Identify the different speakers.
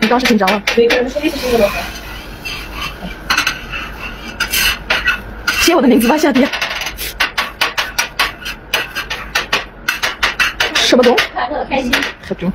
Speaker 1: 你当时紧张了。写我的名字吧，下边。什么东？
Speaker 2: 快乐开心。小熊。